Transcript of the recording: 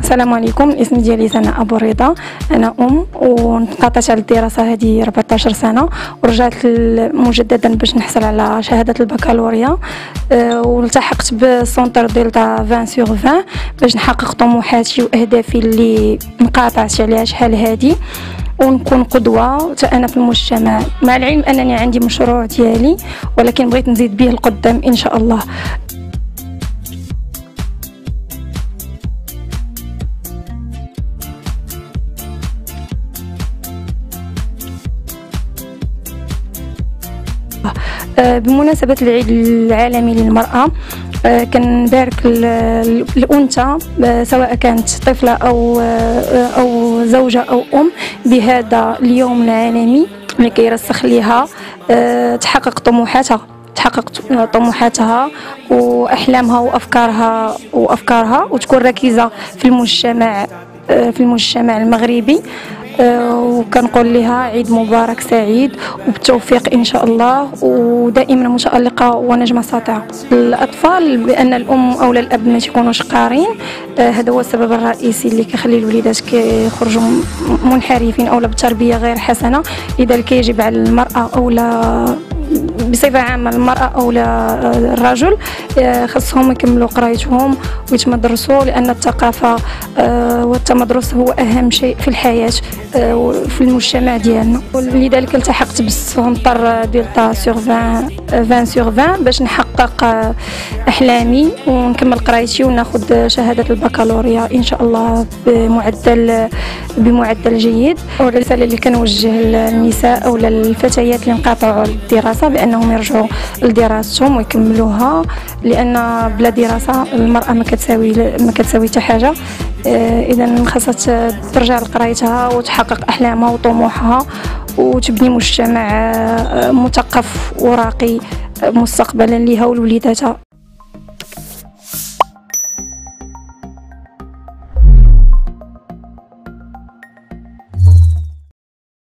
السلام عليكم. الاسم ديالي سناء أبو رضا. أنا أم وانقطعت على الدراسة هذه 14 سنة. ورجعت مجددا باش نحصل على شهادة البكالوريا. أه، والتحقت ب centre Delta 20 sur 20 باش نحقق طموحاتي وأهدافي اللي انقطعت عليها شحال هذه ونكون قدوة. أنا في المجتمع. مع العلم أنني عندي مشروع ديالي ولكن بغيت نزيد به القدام إن شاء الله. آه، بمناسبة العيد العالمي للمرأة آه، كنبارك الأنثى آه، سواء كانت طفلة أو أو زوجة أو أم بهذا اليوم العالمي اللي كيرسخ ليها تحقق طموحاتها تحقق طموحاتها وأحلامها وأفكارها وأفكارها وتكون ركيزة في المجتمع في المجتمع المغربي. آه، وكنقول لها عيد مبارك سعيد وبالتوفيق إن شاء الله ودائما متالقه ونجمه ساطعه الأطفال بأن الأم أو الأب ما تيكونوش قارين. آه، هذا هو السبب الرئيسي اللي كيخلي الوليدات كيخرجوا منحرفين أو بتربية غير حسنة. لذلك يجب على المرأة أو بصفة عامة المرأة أو الرجل آه، خصهم يكملوا قرايتهم ويتمدرسوا لأن الثقافة آه، والتمدرس هو أهم شيء في الحياة آه، في المجتمع ديالنا. ولذلك التحقت بال centre Delta sur 20 20 sur 20 باش نحقق أحلامي ونكمل قرايتي وناخذ شهادة البكالوريا إن شاء الله بمعدل بمعدل جيد. والرساله اللي كنوجه للنساء أو للفتيات اللي انقطعوا الدراسه بانهم يرجعوا لدراستهم ويكملوها لأن بلا دراسة المرأة ما كتساوي ما كتساوي حتى حاجة. آه، اذا خاصها ترجع لقرايتها وتحقق أحلامها وطموحها وتبني مجتمع آه، مثقف وراقي مستقبلا لها ولوليداتها.